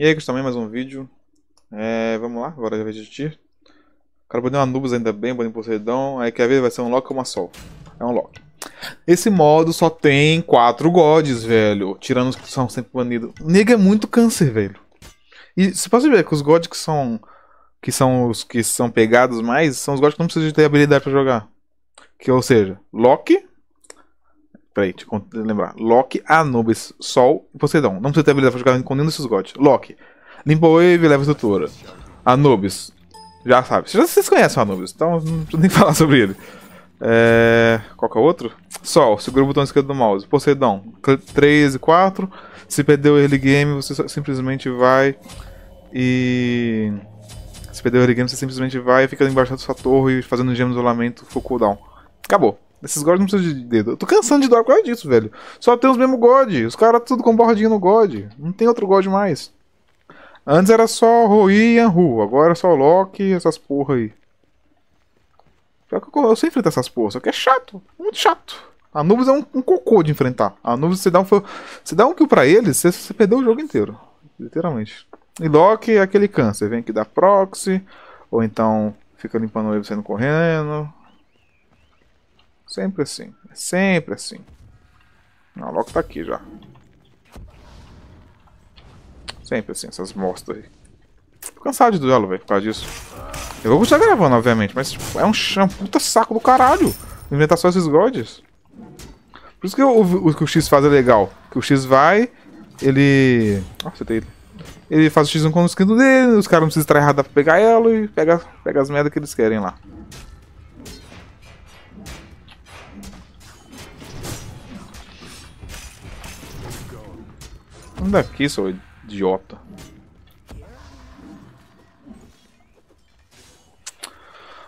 E aí, também mais um vídeo. É, vamos lá, agora é vez de. O cara banir uma Nubes ainda bem, banir Poseidon. Aí quer ver, vai ser um Loki ou uma Sol. É um Loki. Esse modo só tem 4 gods, velho. Tirando os que são sempre banidos. Nega é muito câncer, velho. E você pode ver que os gods que são. Que são os que são pegados mais, são os gods que não precisam de ter habilidade pra jogar. Que, ou seja, Loki, Peraí, deixa eu lembrar. Loki, Anubis, Sol e Poseidon. Não precisa ter habilidade pra jogar com nenhum desses gods. Loki, Limbo-Wave, leva estrutura. Anubis, já sabe. Vocês conhecem o Anubis, então não preciso nem falar sobre ele. É... Qual que é o outro? Sol, segura o botão esquerdo do mouse. Poseidon, 3 e 4. Se perder o early game, você simplesmente vai e. Se perder o early game, você simplesmente vai e fica embaixo da sua torre fazendo gem de isolamento full cooldown. Acabou. Esses gods não precisam de dedo. Eu tô cansando de doar por causa disso, velho. Só tem os mesmos god. Os caras tudo com bordinha no god. Não tem outro god mais. Antes era só Rui e Anhu. Agora é só Loki e essas porra aí. Pior que eu, eu sei enfrentar essas porra, só que é chato. Muito chato. A Nubes é um, um, cocô de enfrentar. A Nubes, você dá um, você dá um kill pra eles, você, você perdeu o jogo inteiro. Literalmente. E Loki é aquele câncer. Vem aqui da proxy. Ou então fica limpando ele saindo correndo. Sempre assim. É sempre assim. A Loki tá aqui já. Sempre assim, essas mostras aí. Tô cansado de duelo, velho, por causa disso. Eu vou continuar gravando, obviamente, mas tipo, é um, um puta saco do caralho inventar só esses gods. Por isso que o, o, que o X faz é legal. Que o X vai, ele. Nossa, tem. Ele faz o X1 com o skin dele, os caras não precisam errados pra pegar ela e pega, pega as merdas que eles querem lá. Anda aqui, seu idiota.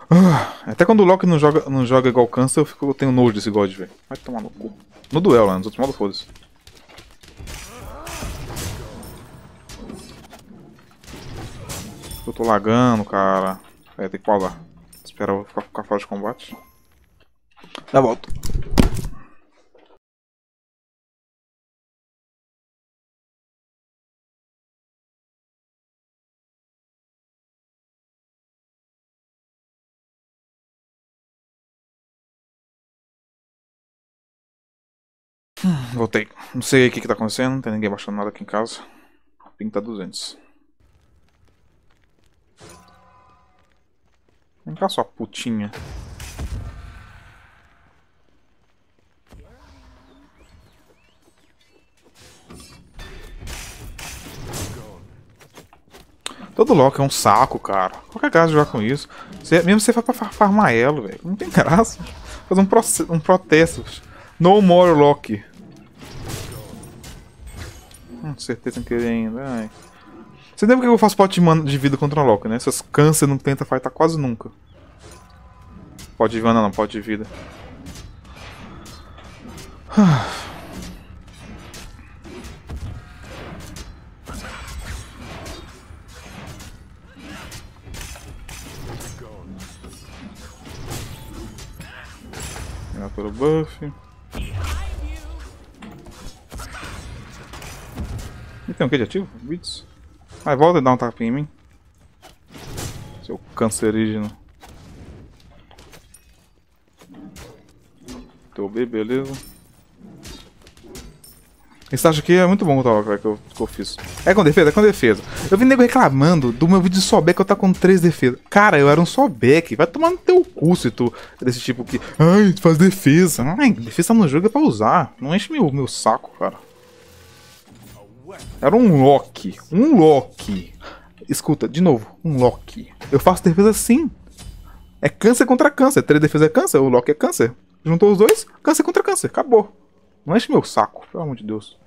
Ah, até quando o Loki não joga, não joga igual câncer, eu, fico, eu tenho nojo desse God, velho. Vai tomar no cu. No duelo, né? Nos outros modos, foda-se. Eu tô lagando, cara. É, tem que pausar. Espera eu ficar, ficar fora de combate. Já volto. Voltei. Não sei o que, que tá acontecendo, não tem ninguém baixando nada aqui em casa. O ping tá 200. Vem cá, sua putinha. Todo Loki é um saco, cara. Qualquer graça jogar com isso. Você, mesmo você vai pra farmar elo, velho. Não tem graça. Fazer um, um protesto. No more Loki. Certeza sem querer ainda. Ai. Você lembra que eu faço pote de, vida contra Loki, né? Essas câncer não tenta fightar quase nunca. Pode de mana não, pode de vida. Pelo buff. E tem um que de ativo? Bits. Vai, volta e dá um tapinha em mim. Seu cancerígeno. Tô B, beleza. Esse acho que é muito bom que eu, que eu fiz. É com defesa? É com defesa. Eu vi nego reclamando do meu vídeo de Sobek que eu tá com 3 defesas. Cara, eu era um Sobek. Vai tomar no teu cu se tu desse tipo que. Ai, faz defesa. Ai, defesa no jogo é pra usar. Não enche meu, meu saco, cara. Era um Loki. Um Loki. Escuta, de novo, um Loki. Eu faço defesa sim. É câncer contra câncer. Três defesa é câncer, o Loki é câncer. Juntou os dois, câncer contra câncer. Acabou. Não enche meu saco, pelo amor de Deus.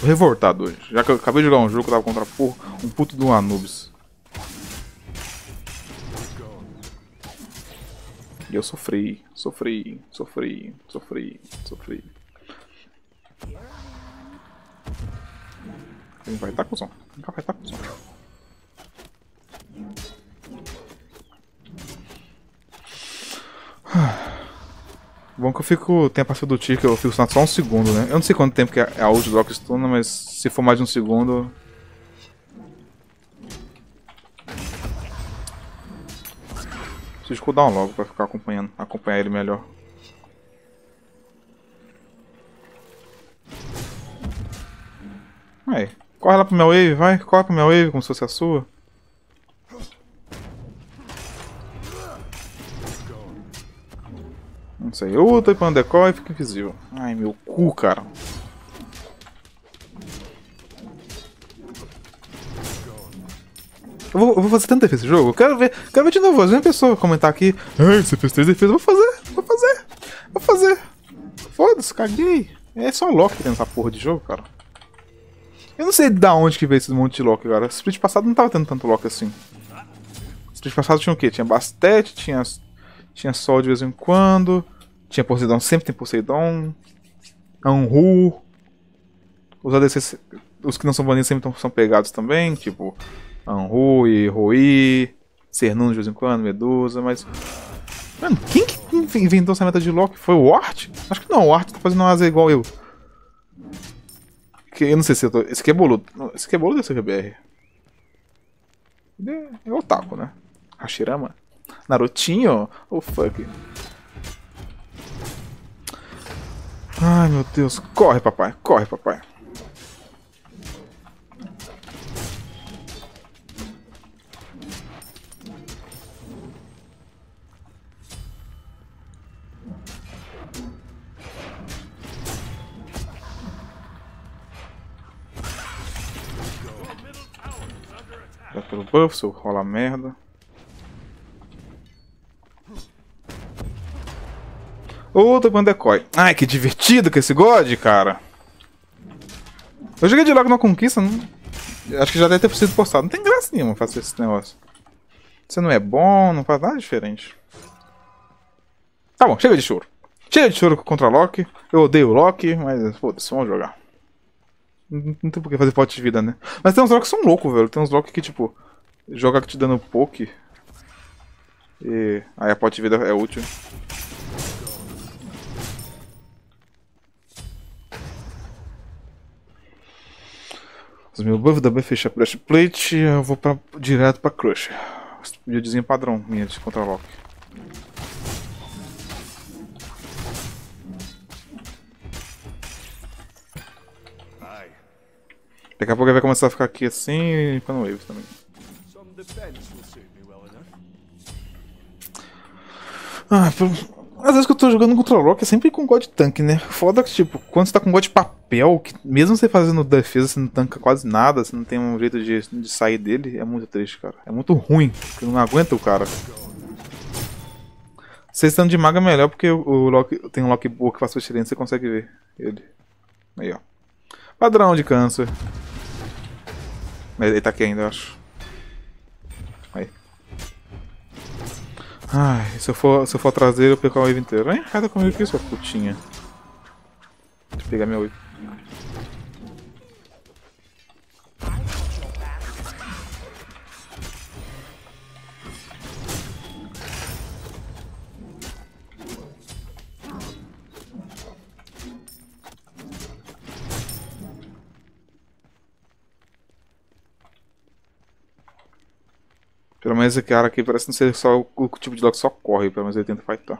Tô revoltado hoje. Já que eu acabei de jogar um jogo que tava contra porra, um puto do Anubis. E eu sofri, sofri, sofri, sofri, sofri. Vai tá cuzão. Cá, vai tá cuzão. Bom que eu fico. Tem a partida do tiro que eu fico só um segundo, né? Eu não sei quanto tempo que é a ult do stuna, mas se for mais de um segundo. Preciso cooldown logo pra ficar acompanhando, acompanhar ele melhor. Aí, corre lá pro meu wave, vai, corre pro meu wave como se fosse a sua. Não sei, ulta e pra decoy e fica invisível. Ai, meu cu, cara. Eu vou, eu vou, fazer tanta defesa esse jogo. Eu quero ver, quero ver de novo. Às vezes a pessoa comentar aqui, Ai, você fez três defesas. Vou fazer, vou fazer, vou fazer. Foda-se, caguei. É só Loki que tem essa porra de jogo, cara. Eu não sei da onde que veio esse monte de Loki, cara. Split passado não tava tendo tanto Loki assim. Split passado tinha o quê? Tinha Bastet, tinha, tinha Sol de vez em quando. Tinha Poseidon, sempre tem Poseidon. Anhu. Os ADCs, os que não são banidos sempre são pegados também, tipo Anhu e Roi. Cernun de vez em quando, Medusa, mas. Mano, quem que inventou essa meta de Loki? Foi o Art? Acho que não, o Art tá fazendo uma asa igual eu. Que, eu não sei se eu tô. Esse aqui é boludo. Esse aqui é boludo desse BR. Ele é, é otaku, né? Hashirama. Narutinho? Oh fuck. Ai meu Deus, corre papai, corre papai. Pelo buff, seu rola merda. Outro Bandecoy. Ai, que divertido que esse God, cara. Eu joguei de logo na conquista, não... acho que já deve ter sido postado. Não tem graça nenhuma fazer esse negócio. Você não é bom, não faz nada diferente. Tá bom, chega de choro. Chega de choro contra Loki. Eu odeio Loki, mas foda-se, vamos jogar. Não, tem por que fazer pote de vida, né? Mas tem uns Loki que são loucos, velho. Tem uns Loki que, tipo, joga te dando poke. E aí a pote de vida é útil. Os meus buffs da fechar breastplate, eu vou pra, direto pra Crush. Buildzinho padrão minha de contra Daqui a pouco ele vai começar a ficar aqui assim e no wave também. Ah, às vezes que eu tô jogando contra o Rock é sempre com God Tank, né? Foda que, tipo, quando você tá com God papel, que mesmo você fazendo defesa, você não tanca quase nada, você não tem um jeito de, de sair dele, é muito triste, cara. É muito ruim, porque não aguenta o cara. Vocês estão de maga é melhor porque o Loki tem um Loki boa que faz diferença, você consegue ver ele. Aí, ó. Padrão de câncer. Mas ele tá aqui ainda, eu acho. Ai, se eu for, se eu for trazer, eu perco a wave inteira. Vem, cada comigo aqui, sua putinha. Deixa eu pegar minha wave. Pelo menos esse cara aqui parece não ser só o, tipo de dog que só corre, pelo menos ele tenta fightar.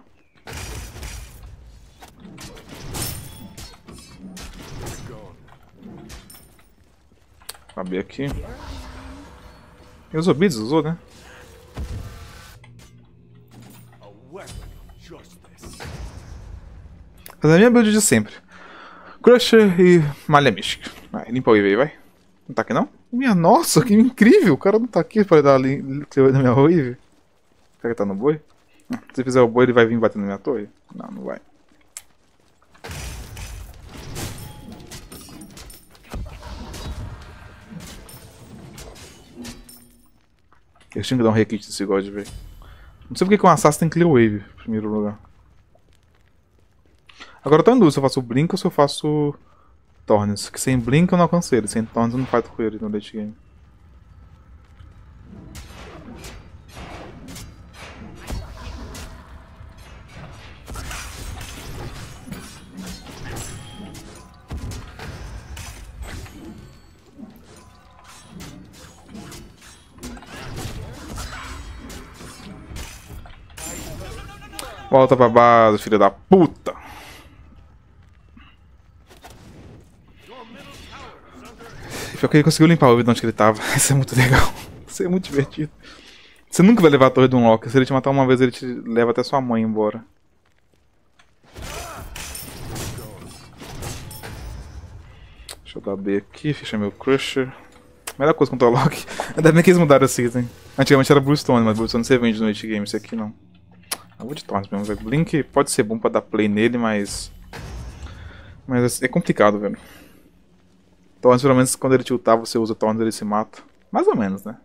Abrir aqui. E os obis usou, né? Fazer a minha build de sempre. Crusher e Malha Mística. Vai, limpa o IV, vai. Não tá aqui não? Minha nossa, que incrível! O cara não tá aqui pra dar ali na minha wave. Será que tá no boi? Se fizer o boi, ele vai vir bater na minha torre? Não, não vai. Eu tinha que dar um requinte desse God, velho. Não sei porque que um assassin tem clear wave, em primeiro lugar. Agora tô em dúvida se eu faço o ou se eu faço Tornes. Que sem Blink eu não aconselho, ele, sem Tornes eu não fight com ele no late game. Volta pra base, filho da puta! Pior que ele conseguiu limpar o ouvido onde ele tava. Isso é muito legal. Isso é muito divertido. Você nunca vai levar a torre de um Loki. Se ele te matar uma vez, ele te leva até sua mãe embora. Deixa eu dar B aqui, fechar meu Crusher. Melhor coisa contra o Loki. Ainda bem que eles mudaram a season. Antigamente era Bluestone, mas Bluestone você vende no Night Game, esse aqui não. Eu vou de Thorns mesmo, velho. Blink pode ser bom pra dar play nele, mas... Mas é complicado, velho. Thorns, pelo menos, quando ele tiltar, você usa Thorns ele se mata. Mais ou menos, né?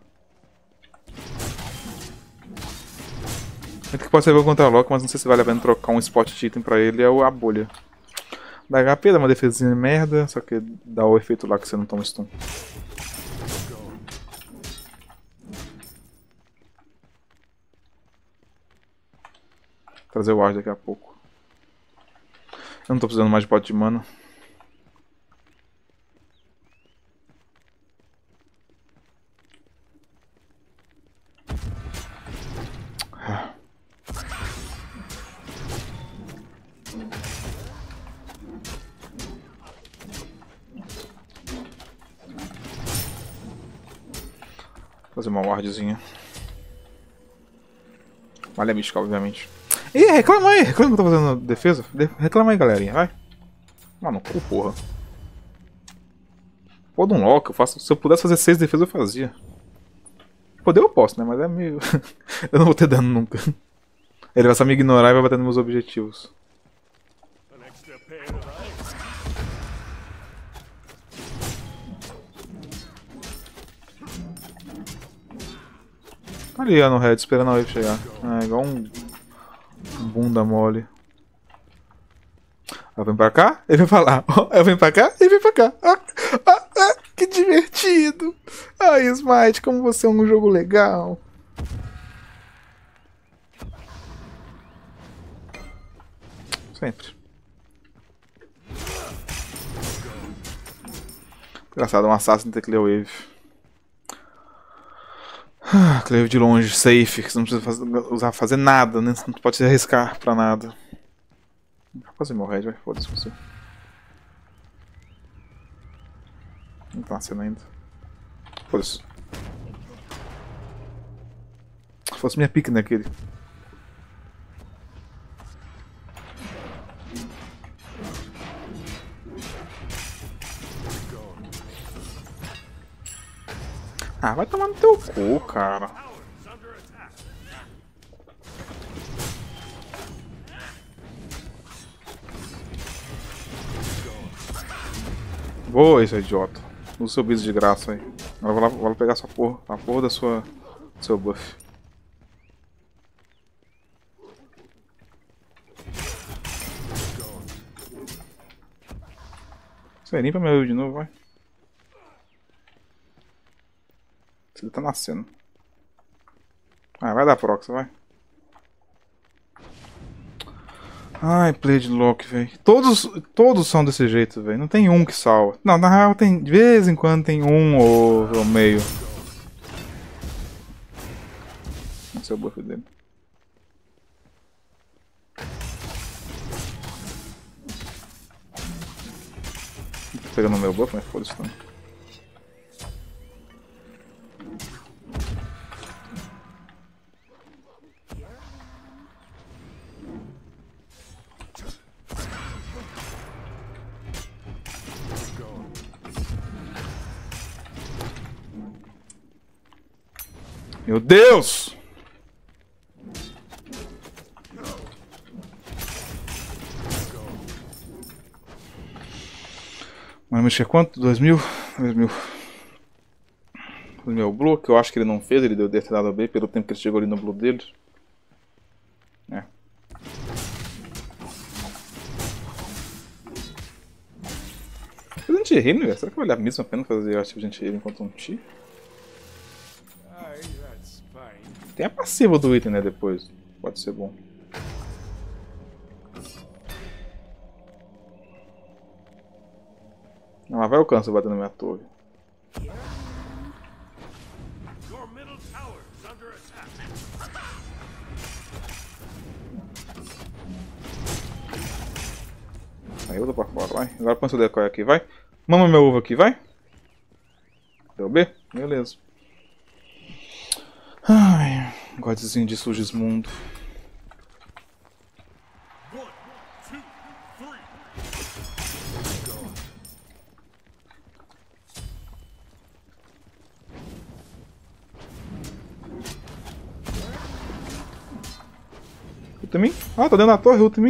O que pode ser bom contra Loki, mas não sei se vale a pena trocar um spot de item pra ele, é a bolha. Da HP dá uma defesinha de merda, só que dá o efeito lá que você não toma stun. Trazer o ar daqui a pouco. Eu não tô precisando mais de pote de mana. Malha mística, obviamente. Ih, reclama aí, reclama que eu tô fazendo defesa. Reclama aí, galerinha, vai. Mano, cu, porra. Pô, de um lock, eu faço. Se eu pudesse fazer seis defesas, eu fazia. Poder eu posso, né? Mas é meio. eu não vou ter dano nunca. Ele vai só me ignorar e vai bater nos meus objetivos. Ali, ó, no red, esperando a wave chegar. É, igual um... um bunda mole. Ela vem pra cá, ele vem pra lá. Ela vem pra cá, ele vem pra cá. Ah, ah, ah, que divertido. Ai, Smite, como você é um jogo legal. Sempre. Engraçado, um assassin ter que ler wave. Ah, Cleve de longe, safe, que você não precisa fazer, usar fazer nada, né? Você não pode se arriscar pra nada. Vou fazer meu red, vai, foda-se você. Não tá nascendo ainda. Foda-se. Se fosse minha pique naquele. Ah, vai tomar no teu cu, cara. Boa, esse idiota. Usa seu bis de graça aí. Agora vou lá, lá pegar sua porra. A porra da sua. Seu buff. Aí, limpa meu de novo, vai. Ele tá nascendo. Ah, vai dar prox, vai. Ai, play de lock, velho. Todos, todos são desse jeito, velho. Não tem um que salva. Não, na real tem. De vez em quando tem um ou, ou meio. Esse é o buff dele. Tô pegando o meu buff, mas foda-se também. Meu Deus! Mas mexer quanto? 2 mil? 2 mil. 2 mil blue, que eu acho que ele não fez, ele deu dado B pelo tempo que ele chegou ali no blue dele. É. Resident Evil, Será que vale a mesma pena fazer arte Resident Evil enquanto um T? Tem a passiva do item, né, depois. Pode ser bom. Não, mas vai alcançar bater na minha torre. Aí eu tô pra fora, vai. Agora põe seu decoy aqui, vai. Mama meu ovo aqui, vai. Deu B? Beleza. Ai, godzinho de Sugismundo. Ruta em mim? Ah, tá dentro da torre, ruta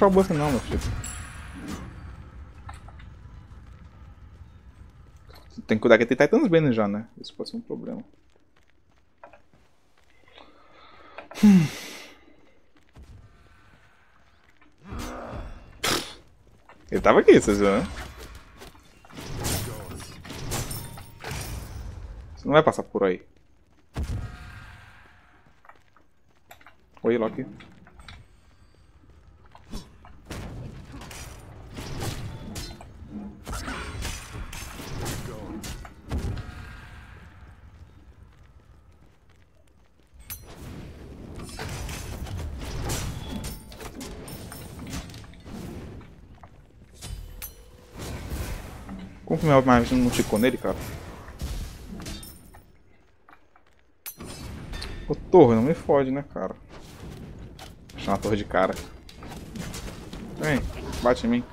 puxar o buff não, meu filho. Tem que cuidar que tem Titans Bane já, né? Isso pode ser um problema. Hum. Ele tava aqui, vocês viram, né? Você não vai passar por aí. Oi, Loki. Como que meu mais não ficou nele, cara? Ô torre, não me fode, né, cara? Deixa uma torre de cara. Vem, bate em mim.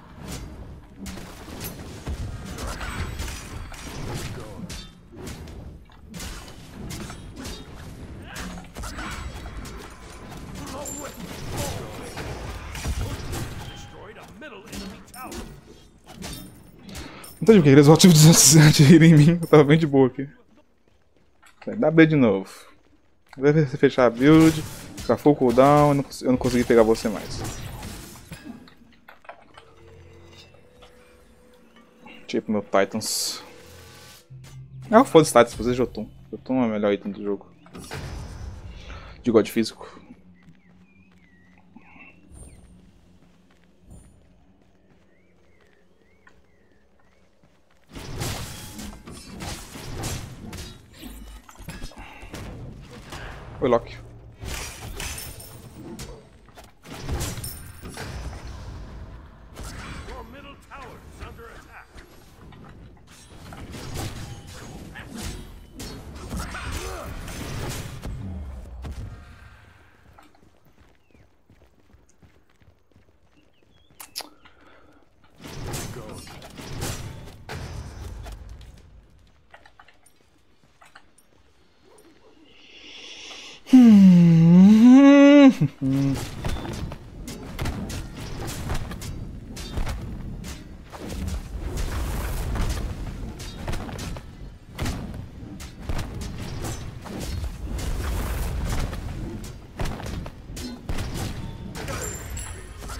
Não entendi porque eles voltam de rir em mim. Eu tava bem de boa aqui. Dá B de novo. Deve fechar a build, ficar full cooldown, eu não, eu não consegui pegar você mais. Tipo meu Titans. Ah, foda-se Titans, fazer Jotun. Jotun é o melhor item do jogo. De God físico.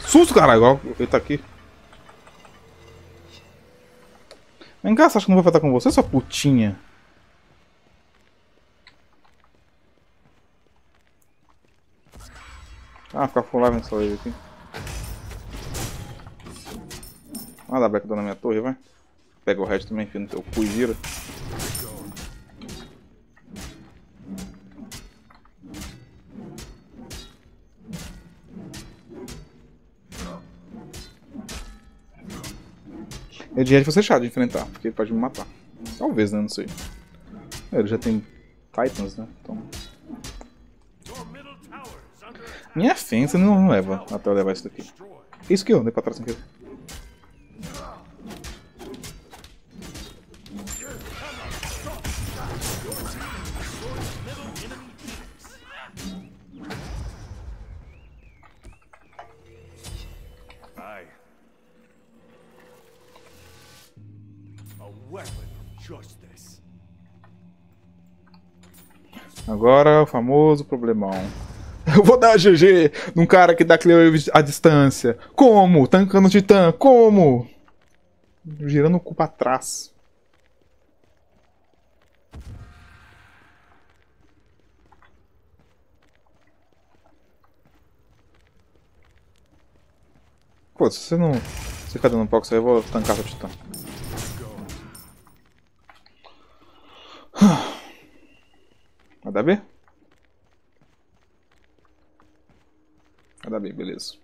Susto, caralho. Ele tá aqui. Vem cá, você acha que não vai falar com você, sua putinha? Live nessa wave aqui. Ah, dá backdown na minha torre, vai. Pega o resto também, enfia no teu cu e vira. É de vai ser chato de enfrentar, porque ele pode me matar. Talvez, né? Não sei. É, ele já tem Titans, né? Então. Minha fênix não leva até eu levar isso daqui. Isso que eu andei pra trás sem querer. Agora o famoso problemão. Eu vou dar GG num cara que dá clear a distância. Como? Tancando titã. Como? girando o cu pra trás. Pô, se você não. Se ficar dando um pouco, eu vou tancar seu titã. Vai dar B? Vai dar B, beleza.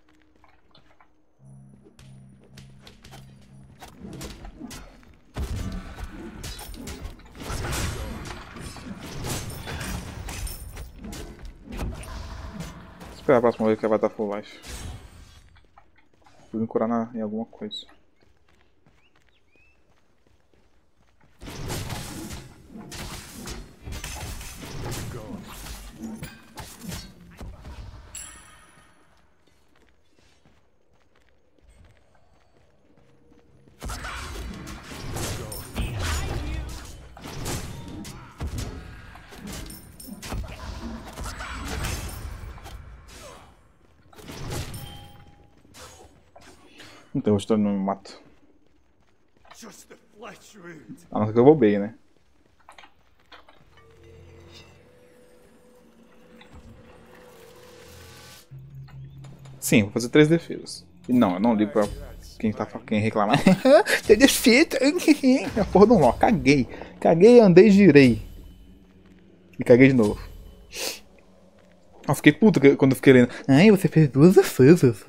esperar a próxima vez que ela vai estar full. Vou me curar na, em alguma coisa. Então, eu não me mato. A não ser que eu roubei, né? Sim, vou fazer três defesas. E não, eu não ligo pra quem, tá, quem reclamar. Tem defesa! A porra não lock. Caguei. Caguei, andei, girei. E caguei de novo. Eu fiquei puto quando eu fiquei lendo. Ai, você fez duas defesas.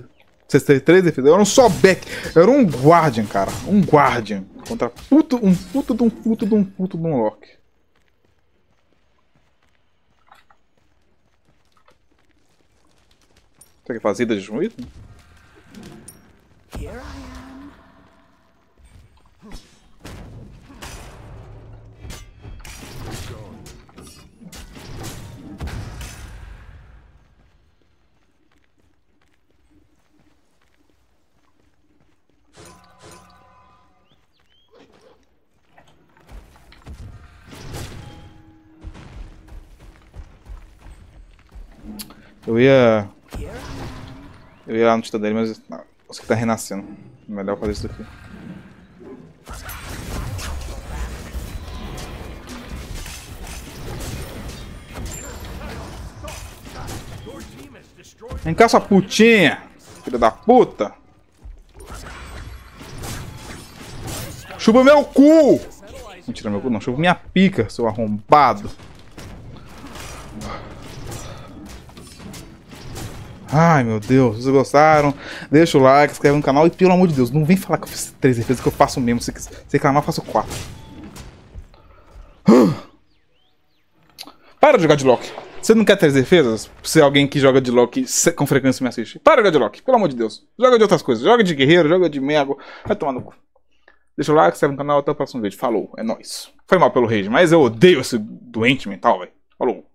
63 defesas. Eu era um só back. Eu era um guardian, cara. Um guardian. Contra puto, um puto de um puto de um puto de um lock. Será que faz ida de juízo? Eu ia. Eu ia lá no titã dele, mas você que tá renascendo. Melhor fazer isso daqui. Vem cá, sua putinha! Filha da puta! Chupa meu cu! Mentira, meu cu não, chupa minha pica, seu arrombado! Ai, meu Deus, vocês gostaram, deixa o like, se inscreve no canal e, pelo amor de Deus, não vem falar que eu fiz três defesas que eu faço mesmo. Se, se reclamar, eu faço quatro. Para de jogar de lock. Você não quer três defesas? Se alguém que joga de lock com frequência me assiste. Para de jogar de lock, pelo amor de Deus. Joga de outras coisas. Joga de guerreiro, joga de mego. Vai tomar no cu. Deixa o like, se inscreve no canal. Até o próximo vídeo. Falou, é nóis. Foi mal pelo rage, mas eu odeio esse doente mental, velho. Falou.